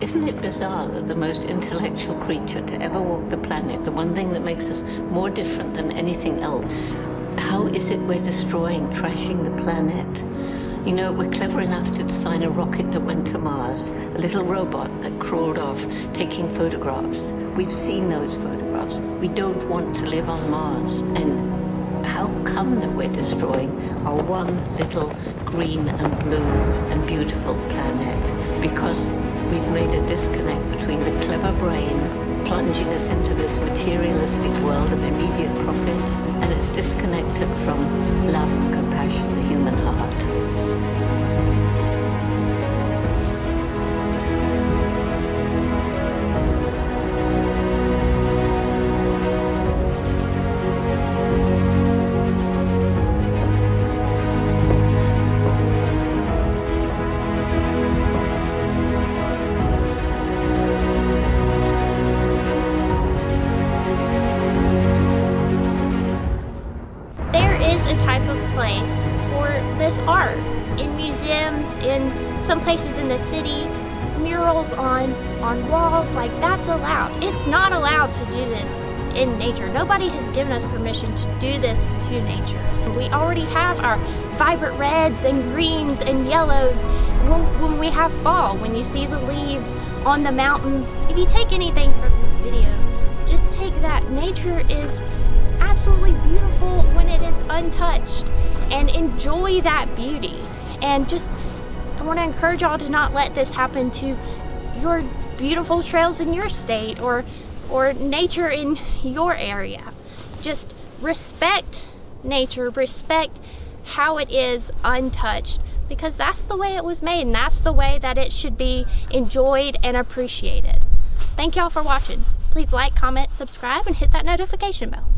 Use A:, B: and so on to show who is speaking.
A: Isn't it bizarre that the most intellectual creature to ever walk the planet, the one thing that makes us more different than anything else, how is it we're destroying, trashing the planet? You know, we're clever enough to design a rocket that went to Mars, a little robot that crawled off taking photographs. We've seen those photographs. We don't want to live on Mars. And come that we're destroying our one little green and blue and beautiful planet? Because we've made a disconnect between the clever brain plunging us into this materialistic world of immediate profit and it's disconnected from love and compassion, the human
B: a type of place for this art in museums, in some places in the city, murals on on walls like that's allowed. It's not allowed to do this in nature. Nobody has given us permission to do this to nature. We already have our vibrant reds and greens and yellows when, when we have fall, when you see the leaves on the mountains. If you take anything from this video, just take that nature is absolutely beautiful when untouched and enjoy that beauty. And just I want to encourage y'all to not let this happen to your beautiful trails in your state or or nature in your area. Just respect nature respect how it is untouched because that's the way it was made and that's the way that it should be enjoyed and appreciated. Thank y'all for watching. Please like comment subscribe and hit that notification bell